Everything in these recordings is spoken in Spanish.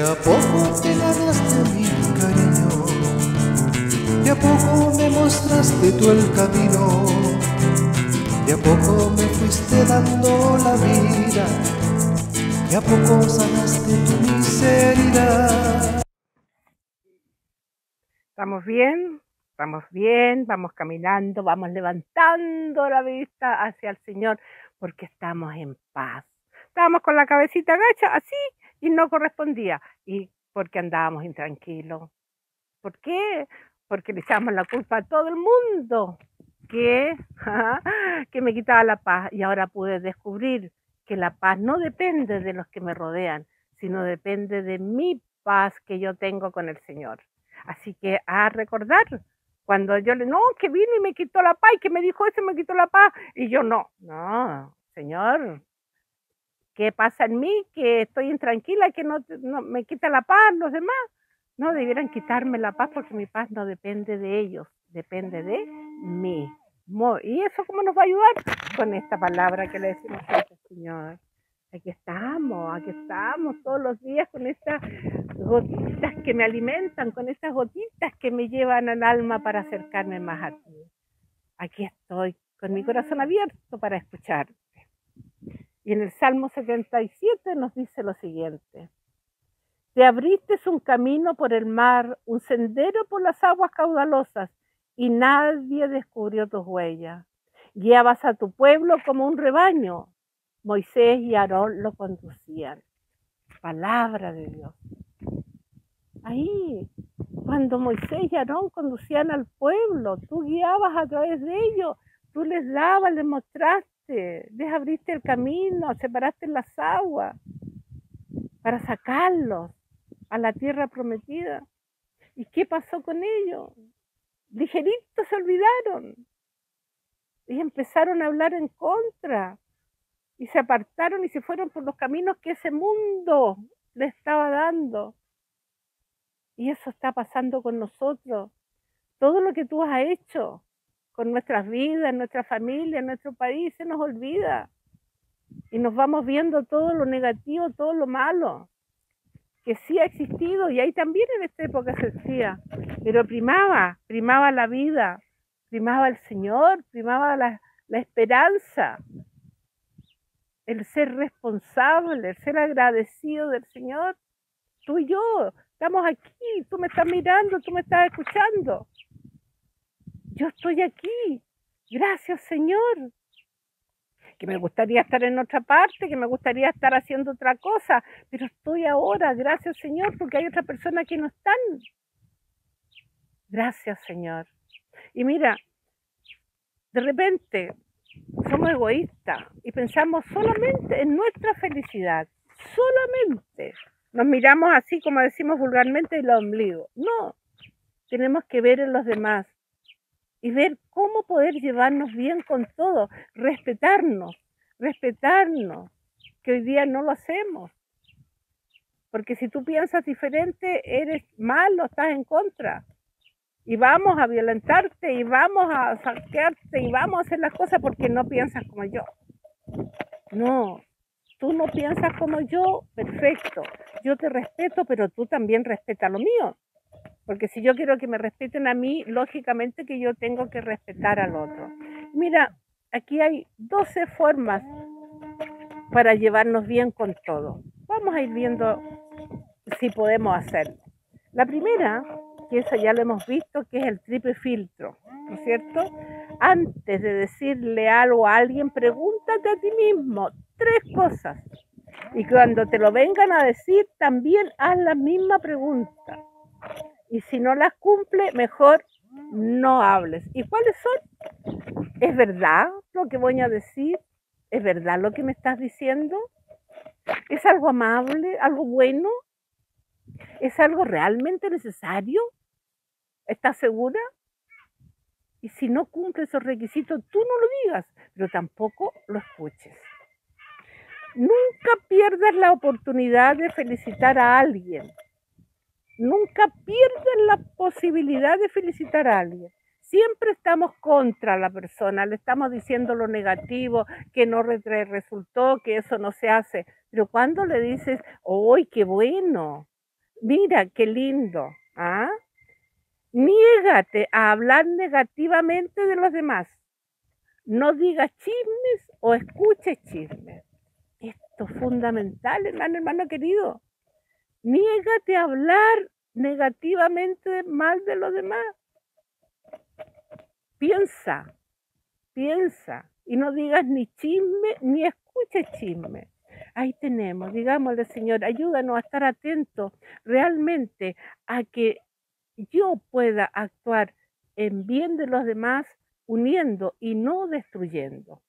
a poco te ganaste mi cariño, de a poco me mostraste tú el camino, de a poco me fuiste dando la vida, de a poco sanaste tu miseria. ¿Estamos bien? Estamos bien, vamos caminando, vamos levantando la vista hacia el Señor porque estamos en paz. Estábamos con la cabecita gacha así y no correspondía. Y porque andábamos intranquilos. ¿Por qué? Porque le echamos la culpa a todo el mundo que, que me quitaba la paz. Y ahora pude descubrir que la paz no depende de los que me rodean, sino depende de mi paz que yo tengo con el Señor. Así que a recordar cuando yo le, no, que vino y me quitó la paz y que me dijo ese me quitó la paz. Y yo no, no, Señor, ¿qué pasa en mí? Que estoy intranquila, que no, no me quita la paz los demás. No debieran quitarme la paz porque mi paz no depende de ellos, depende de mí. ¿Y eso cómo nos va a ayudar? Con esta palabra que le decimos al Señor. Aquí estamos, aquí estamos todos los días con estas gotitas que me alimentan, con estas gotitas que me llevan al alma para acercarme más a ti. Aquí estoy con mi corazón abierto para escucharte. Y en el Salmo 77 nos dice lo siguiente. Te abriste un camino por el mar, un sendero por las aguas caudalosas, y nadie descubrió tus huellas. Guiabas a tu pueblo como un rebaño, Moisés y Aarón lo conducían. Palabra de Dios. Ahí, cuando Moisés y Aarón conducían al pueblo, tú guiabas a través de ellos, tú les dabas, les mostraste, les abriste el camino, separaste las aguas para sacarlos a la tierra prometida. ¿Y qué pasó con ellos? Ligeritos se olvidaron y empezaron a hablar en contra y se apartaron y se fueron por los caminos que ese mundo le estaba dando. Y eso está pasando con nosotros. Todo lo que tú has hecho con nuestras vidas, nuestra familia, nuestro país, se nos olvida. Y nos vamos viendo todo lo negativo, todo lo malo, que sí ha existido y ahí también en esta época se decía, pero primaba, primaba la vida, primaba el Señor, primaba la, la esperanza, el ser responsable, el ser agradecido del Señor. Tú y yo estamos aquí, tú me estás mirando, tú me estás escuchando. Yo estoy aquí. Gracias Señor. Que me gustaría estar en otra parte, que me gustaría estar haciendo otra cosa, pero estoy ahora. Gracias Señor, porque hay otra persona que no están. Gracias Señor. Y mira, de repente somos egoístas y pensamos solamente en nuestra felicidad, solamente. Nos miramos así como decimos vulgarmente el ombligo. No, tenemos que ver en los demás y ver cómo poder llevarnos bien con todo, respetarnos, respetarnos, que hoy día no lo hacemos. Porque si tú piensas diferente, eres malo, estás en contra y vamos a violentarte y vamos a saquearte y vamos a hacer las cosas porque no piensas como yo. No, tú no piensas como yo, perfecto. Yo te respeto, pero tú también respeta lo mío. Porque si yo quiero que me respeten a mí, lógicamente que yo tengo que respetar al otro. Mira, aquí hay 12 formas para llevarnos bien con todo. Vamos a ir viendo si podemos hacerlo. La primera que eso ya lo hemos visto, que es el triple filtro, ¿no es cierto? Antes de decirle algo a alguien, pregúntate a ti mismo tres cosas. Y cuando te lo vengan a decir, también haz la misma pregunta. Y si no las cumple, mejor no hables. ¿Y cuáles son? ¿Es verdad lo que voy a decir? ¿Es verdad lo que me estás diciendo? ¿Es algo amable? ¿Algo bueno? ¿Es algo realmente necesario? ¿Estás segura? Y si no cumple esos requisitos, tú no lo digas, pero tampoco lo escuches. Nunca pierdas la oportunidad de felicitar a alguien. Nunca pierdas la posibilidad de felicitar a alguien. Siempre estamos contra la persona, le estamos diciendo lo negativo, que no resultó, que eso no se hace. Pero cuando le dices, ¡ay, qué bueno! Mira, qué lindo. ¿ah? Niégate a hablar negativamente de los demás. No digas chismes o escuches chismes. Esto es fundamental, hermano, hermano querido. Niégate a hablar negativamente mal de los demás. Piensa, piensa y no digas ni chisme ni escuches chisme. Ahí tenemos, digámosle, Señor, ayúdanos a estar atentos realmente a que yo pueda actuar en bien de los demás, uniendo y no destruyendo.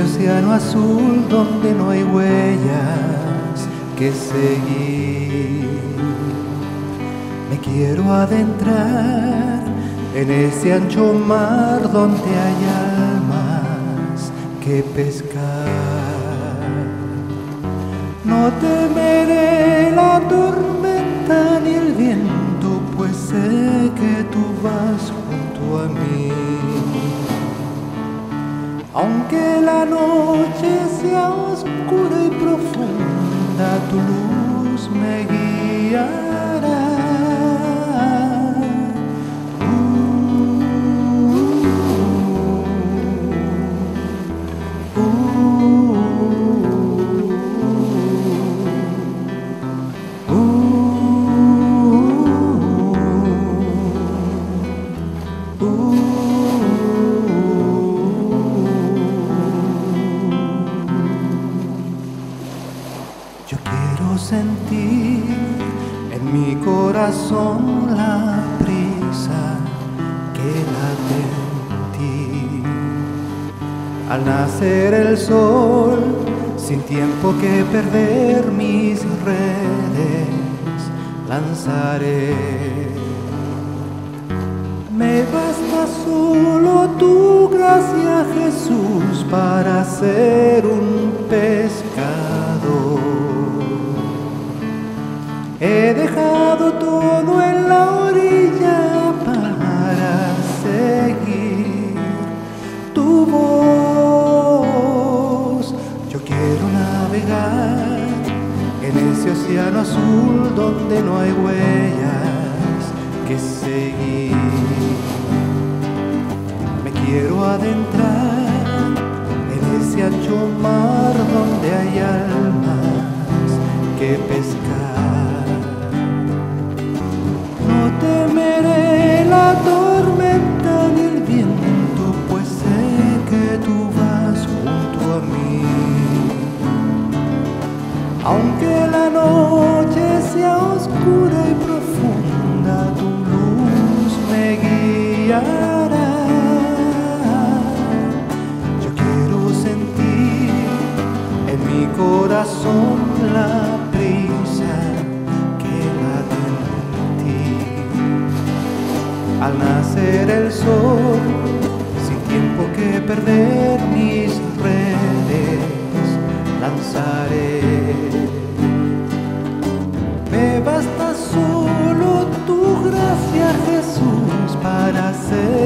Océano azul donde no hay huellas que seguir. Me quiero adentrar en ese ancho mar donde hay almas que pescar. No temeré la tormenta ni el viento, pues sé que tú vas Aunque la noche oscura Al nacer el sol, sin tiempo que perder mis redes, lanzaré. Me basta solo tu gracia, Jesús, para ser un pescador. Donde no hay huellas que seguir. Me quiero adentrar en ese ancho mar donde hay almas que pescar. temeré la tormenta ni el viento, pues sé que tú vas junto a mí. Aunque corazón la prisa que va de ti. Al nacer el sol, sin tiempo que perder mis redes, lanzaré. Me basta solo tu gracia, Jesús, para ser.